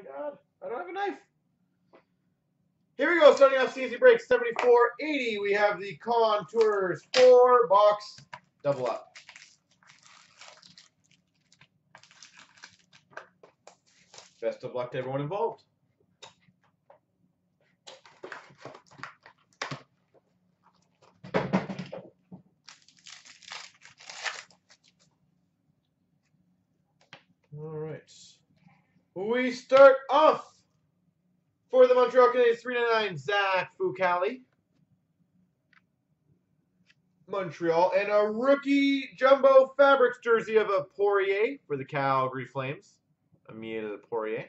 my god. I don't have a knife. Here we go. Starting off CNC break 7480. We have the Contours 4 box double up. Best of luck to everyone involved. All right. We start off for the Montreal Canadiens 399 Zach Fucale. Montreal. And a rookie jumbo fabrics jersey of a Poirier for the Calgary Flames. Emile Poirier.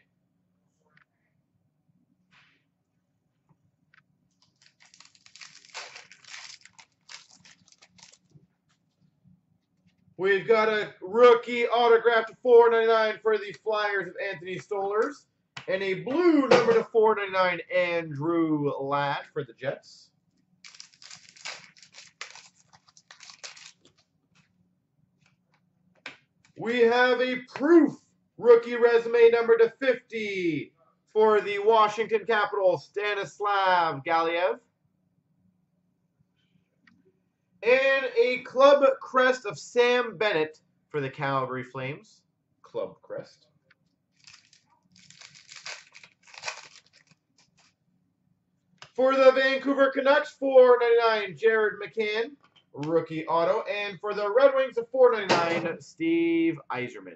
We've got a rookie autograph to 4.99 for the Flyers of Anthony Stolarz. And a blue number to 4.99 Andrew Ladd for the Jets. We have a proof rookie resume number to 50 for the Washington Capitals, Stanislav Galiev. And a club crest of Sam Bennett for the Calgary Flames. Club crest. For the Vancouver Canucks, 4.99 Jared McCann, rookie auto. And for the Red Wings, a 4.99 Steve Yzerman.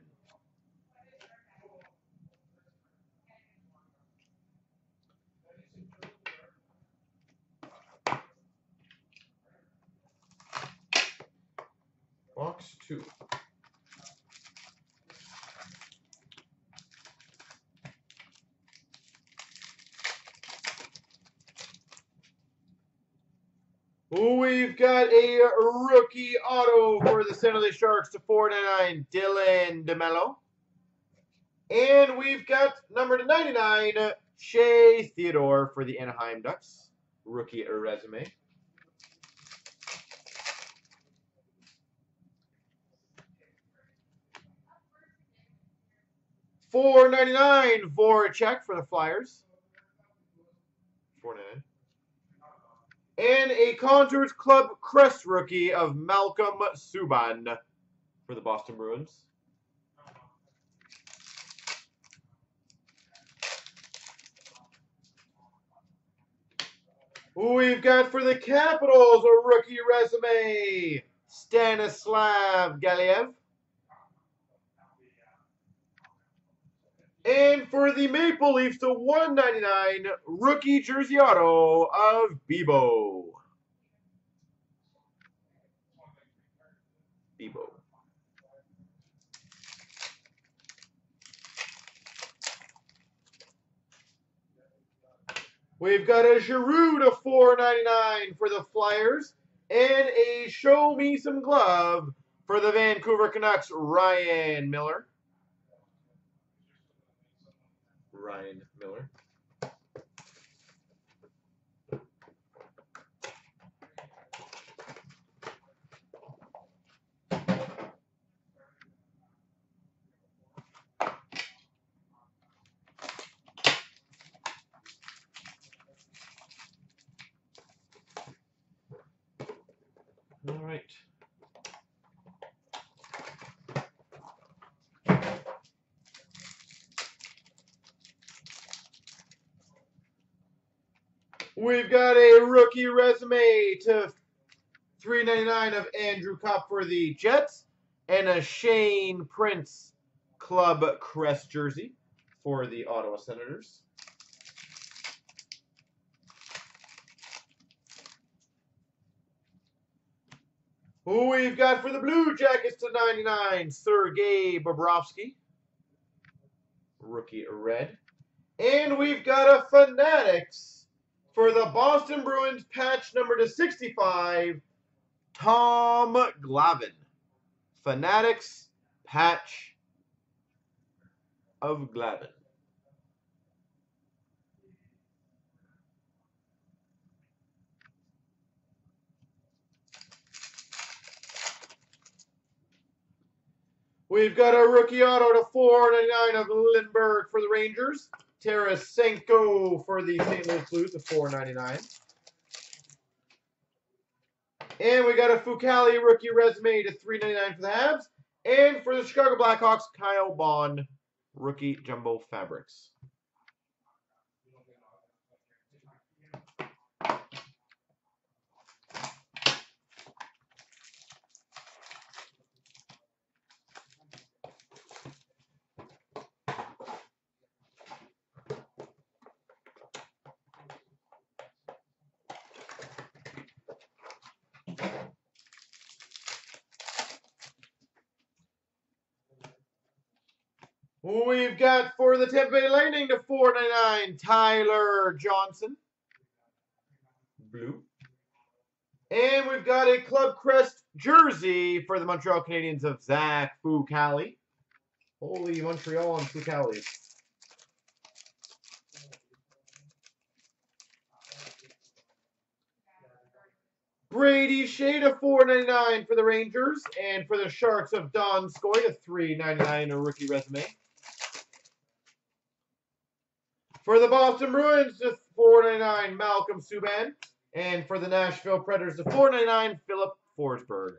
Box two. We've got a rookie auto for the San Jose Sharks to 499, Dylan DeMelo. And we've got number to 99, Shea Theodore for the Anaheim Ducks. Rookie resume. Four ninety nine for a check for the Flyers. Four ninety nine. And a Contours Club Crest rookie of Malcolm Subban for the Boston Bruins. We've got for the Capitals a rookie resume, Stanislav Galiev. And for the Maple Leafs, the 199 rookie jersey auto of Bibeau. Bibeau. We've got a Giroux to 4.99 for the Flyers and a Show Me Some Glove for the Vancouver Canucks, Ryan Miller. Ryan Miller. All right. We've got a rookie resume to 399 of Andrew Copp for the Jets and a Shane Prince Club Crest jersey for the Ottawa Senators. Who we've got for the Blue Jackets to 99, Sergei Bobrovsky. Rookie red. And we've got a Fanatics for the Boston Bruins patch number to 65, Tom Glavine. Fanatics patch of Glavine. We've got a rookie auto to 499 of Lindberg for the Rangers. Tarasenko for the St. Louis Blues to 499. And we got a Fucale rookie resume to 399 for the Habs. And for the Chicago Blackhawks, Kyle Baun rookie jumbo fabrics. We've got for the Tampa Bay Lightning to 499, Tyler Johnson. Blue. And we've got a Club Crest jersey for the Montreal Canadiens of Zach Fucale. Holy Montreal and Fucale. Brady Skjei to 4.99 for the Rangers, and for the Sharks of Donskoi to 3.99 a rookie resume. For the Boston Bruins to 4.99 Malcolm Subban, and for the Nashville Predators to 4.99 Filip Forsberg.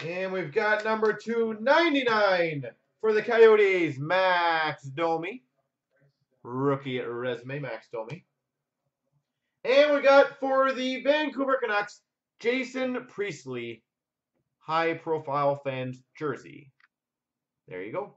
And we've got number 299 for the Coyotes, Max Domi rookie resume, Max Domi. And we got for the Vancouver Canucks, Jason Priestley, high profile fans jersey. There you go.